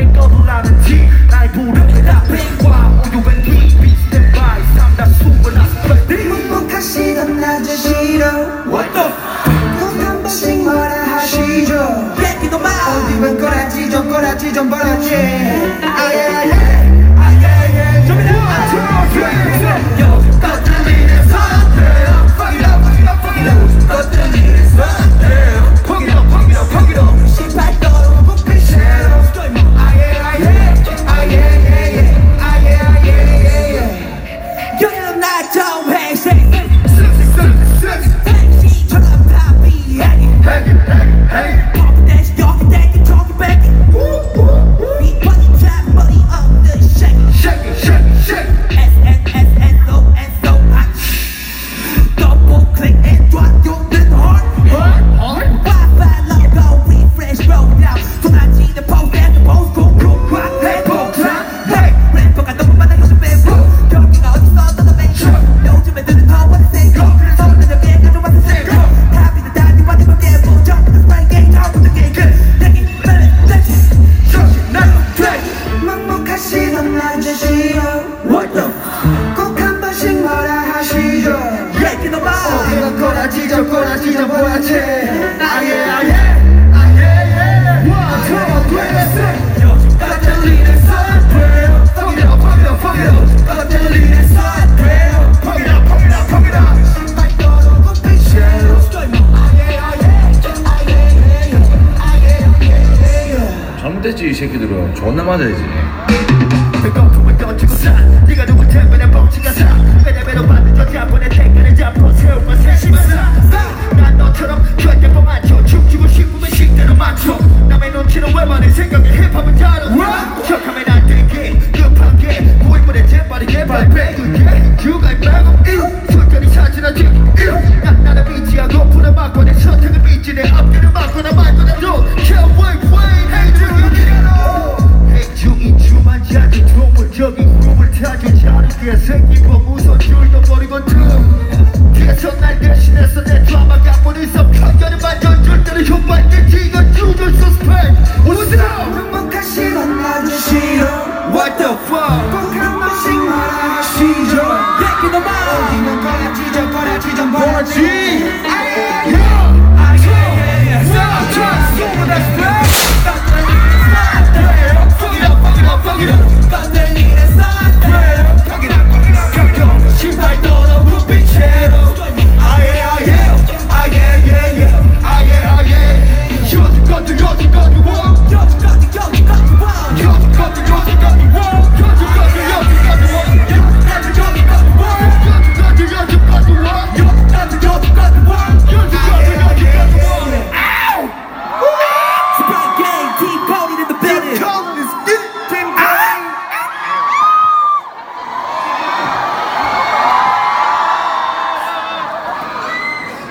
나의 거부라는 티 나의 부른 대답과 우유엔 뒤빛 스탠바이 삼다수은 아스트레디 묵묵하시던 낮은 싫어. What the 꼭한 하시죠. 뺏기도 마 어디면 꼬라지 좀 꼬라지 좀 벌었지. 아야야. 싫은 남자 싫어 What the 꼭한 번씩 뭐라 하시죠. 얘기 넘어 어디가 꼬라지죠 꼬라지죠 보라채 아예 아예. 좀 존나 맞아야지. 네가 누구 때문에 뻥치겠어 왜냐면 오빠는 여자분의 대가를 잡고 세운 건 세심했어 적인 꿈을 타지 자르게 생긴 법 무서 줄도 버리고 등 뒤에서 날 대신해서 내 드라마가 보니 섭 강렬히 만져 절대로 효과있는지 이건 주절 서스펙 What's up? 행복한 시간 나도 싫어 What the fuck?